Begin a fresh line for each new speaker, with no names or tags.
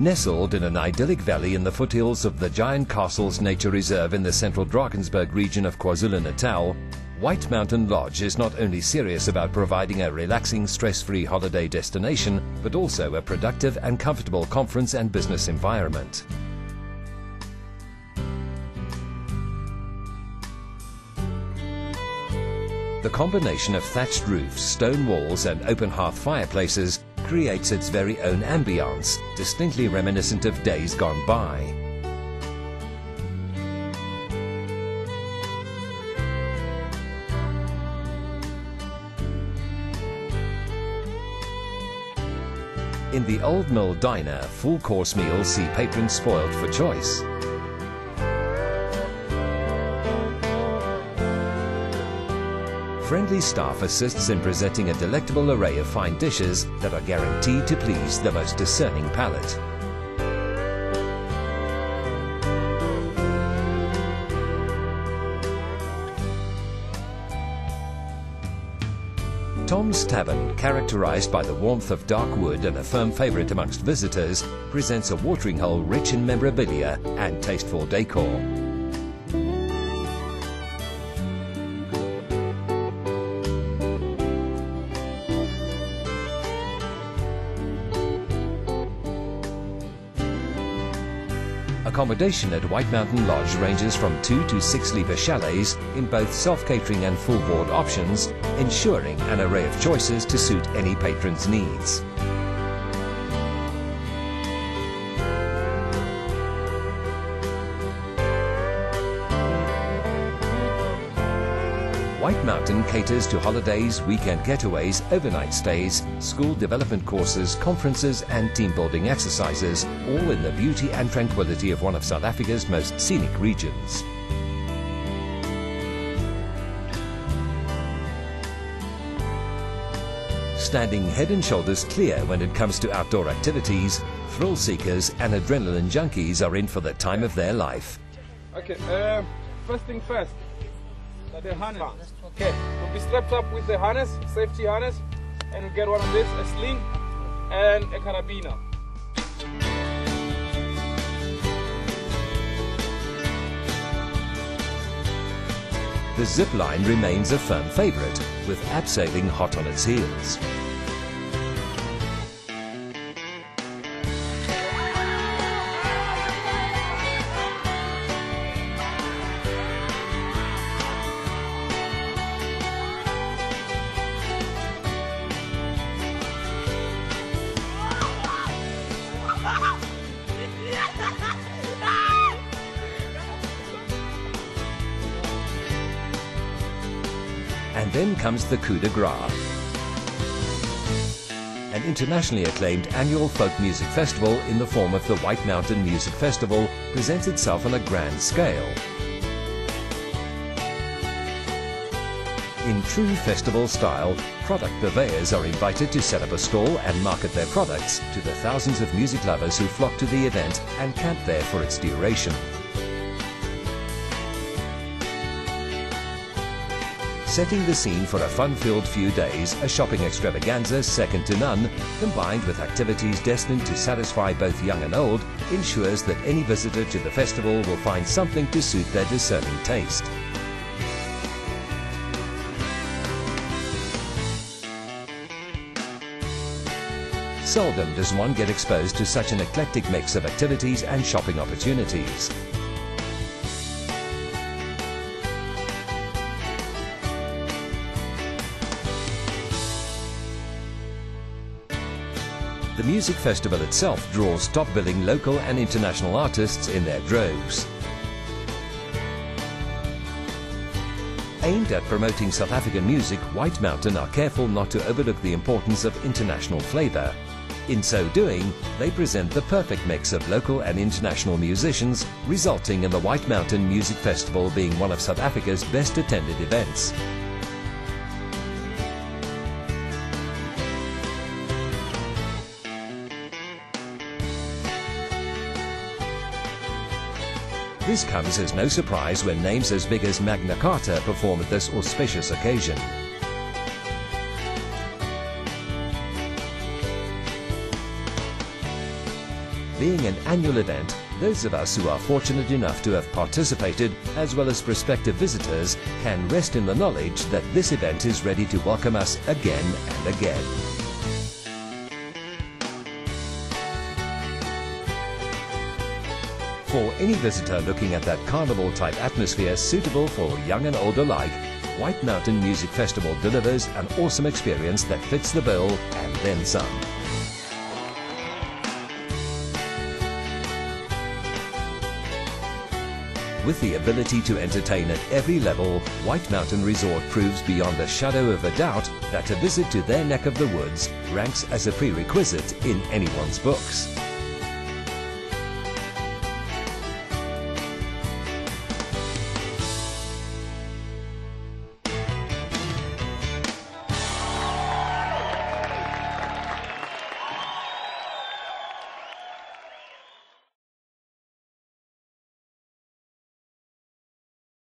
Nestled in an idyllic valley in the foothills of the Giant's Castle Nature Reserve in the central Drakensberg region of KwaZulu-Natal, White Mountain Lodge is not only serious about providing a relaxing, stress-free holiday destination, but also a productive and comfortable conference and business environment. The combination of thatched roofs, stone walls and open hearth fireplaces creates its very own ambience, distinctly reminiscent of days gone by. In the Old Mill Diner, full course meals see patrons spoiled for choice. Friendly staff assists in presenting a delectable array of fine dishes that are guaranteed to please the most discerning palate. Tom's Tavern, characterized by the warmth of dark wood and a firm favorite amongst visitors, presents a watering hole rich in memorabilia and tasteful decor. Accommodation at White Mountain Lodge ranges from two to six sleeper chalets in both self-catering and full board options, ensuring an array of choices to suit any patron's needs. White Mountain caters to holidays, weekend getaways, overnight stays, school development courses, conferences and team building exercises, all in the beauty and tranquility of one of South Africa's most scenic regions. Standing head and shoulders clear when it comes to outdoor activities, thrill seekers and adrenaline junkies are in for the time of their life.
Okay, uh, first thing first, the harness. Okay, we'll be strapped up with the harness, safety harness, and we'll get one of this, a sling, and a carabiner.
The zip line remains a firm favorite, with abseiling hot on its heels. And then comes the coup de grace. An internationally acclaimed annual folk music festival in the form of the White Mountain Music Festival presents itself on a grand scale. In true festival style, product purveyors are invited to set up a stall and market their products to the thousands of music lovers who flock to the event and camp there for its duration. Setting the scene for a fun-filled few days, a shopping extravaganza second to none, combined with activities destined to satisfy both young and old, ensures that any visitor to the festival will find something to suit their discerning taste. Seldom does one get exposed to such an eclectic mix of activities and shopping opportunities. The music festival itself draws top-billing local and international artists in their droves. Aimed at promoting South African music, White Mountain are careful not to overlook the importance of international flavour. In so doing, they present the perfect mix of local and international musicians, resulting in the White Mountain Music Festival being one of South Africa's best attended events. This comes as no surprise when names as big as Magna Carta perform at this auspicious occasion. Being an annual event, those of us who are fortunate enough to have participated, as well as prospective visitors, can rest in the knowledge that this event is ready to welcome us again and again. For any visitor looking at that carnival type atmosphere suitable for young and old alike, White Mountain Music Festival delivers an awesome experience that fits the bill and then some. With the ability to entertain at every level, White Mountain Resort proves beyond a shadow of a doubt that a visit to their neck of the woods ranks as a prerequisite in anyone's books.